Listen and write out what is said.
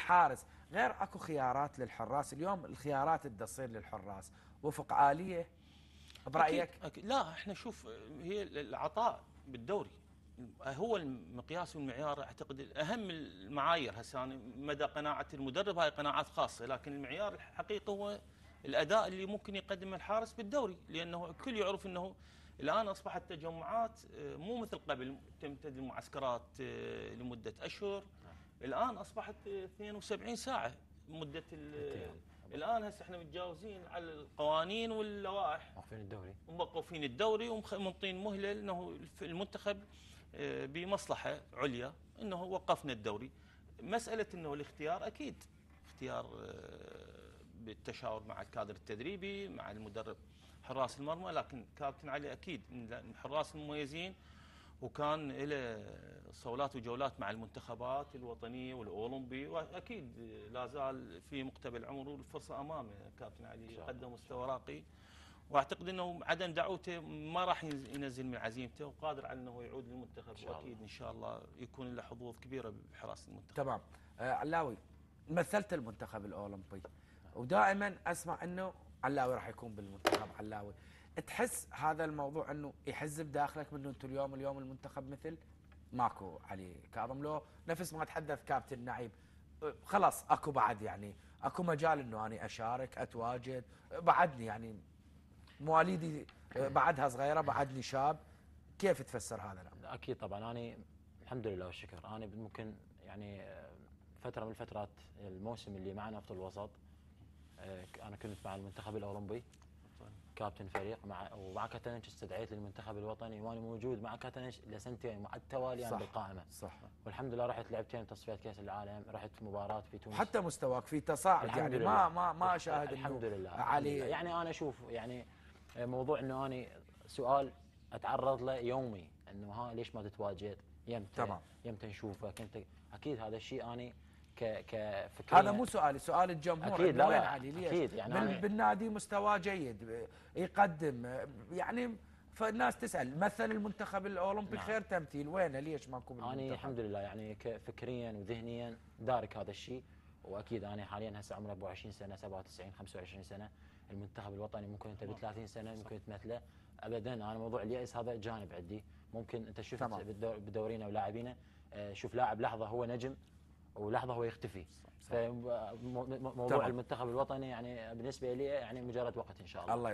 الحارس. غير اكو خيارات للحراس. اليوم الخيارات اللي تصير للحراس. وفق آلية برأيك؟ أكيد أكيد. لا إحنا شوف هي العطاء بالدوري. هو المقياس والمعيار. أعتقد أهم المعايير هسه. أنا مدى قناعة المدرب هاي قناعات خاصة. لكن المعيار الحقيقي هو الأداء اللي ممكن يقدمه الحارس بالدوري. لأنه الكل يعرف إنه الآن أصبحت تجمعات آه، مو مثل قبل. تمتد المعسكرات آه، لمدة أشهر. الآن أصبحت 72 ساعة مدة الآن هسه إحنا متجاوزين على القوانين واللوائح. موقفين الدوري. موقفين الدوري ومنطين مهله إنه المنتخب آه، بمصلحة عليا إنه وقفنا الدوري. مسألة إنه الاختيار أكيد. اختيار بالتشاور مع الكادر التدريبي مع المدرب حراس المرمى لكن كابتن علي أكيد. من الحراس المميزين وكان له صولات وجولات مع المنتخبات الوطنية والأولمبي وأكيد لا زال في مقتبل عمره الفرصه امامه كابتن علي قدم مستوى راقي. وأعتقد إنه عدم دعوته ما راح ينزل من عزيمته وقادر على إنه يعود للمنتخب. وأكيد إن شاء الله يكون له حظوظ كبيرة بحراسه المنتخب. تمام. آه علاوي مثلت المنتخب الأولمبي. ودائما أسمع إنه علاوي راح يكون بالمنتخب علاوي. تحس هذا الموضوع إنه يحز بداخلك انه أنتم اليوم اليوم المنتخب مثل؟ ماكو علي كاظم. لو نفس ما تحدث كابتن نعيم خلاص أكو بعد يعني أكو مجال إنه اني أشارك أتواجد. بعدني يعني مواليدي بعدها صغيرة بعدني شاب. كيف تفسر هذا الأمر؟ أكيد طبعا. أنا الحمد لله والشكر. أنا ممكن يعني فترة من الفترات الموسم اللي مع نفط الوسط أنا كنت مع المنتخب الأولمبي. كابتن فريق مع ومع كاتنش استدعيت للمنتخب الوطني وأنا موجود مع كاتنش لسنتين مع التوالي صح بالقائمة. صح. والحمد لله رحت لعبتين تصفيات كأس العالم رحت مباراة في تونس. حتى مستواك في تصاعد يعني لله. ما ما ما اشاهد الحمد لله. علي. يعني أنا أشوف يعني موضوع إنه أنا سؤال أتعرض له يومي إنه ها ليش ما تتواجد؟ يمتى تمام. يمتى نشوفك انت أكيد هذا الشيء اني كفكرة هذا مو سؤالي سؤال الجمهور أكيد لا, وين علي ليش؟ أكيد يعني من بالنادي مستواه جيد يقدم يعني فالناس تسأل مثل المنتخب الأولمبي نعم. خير تمثيل وينه؟ ليش ماكو بالمنتخب؟ أنا الحمد لله يعني فكريا وذهنيا دارك هذا الشيء وأكيد أنا حاليا هسه عمري 24 سنة 97 25 سنة المنتخب الوطني ممكن أنت ب 30 سنة ممكن تمثله. ابدا أنا موضوع اليأس هذا جانب عندي. ممكن أنت شفت بدورينا ولاعبينا آه، شوف لاعب لحظة هو نجم ولحظه هو يختفي. فموضوع المنتخب الوطني يعني بالنسبة لي يعني مجرد وقت إن شاء الله. الله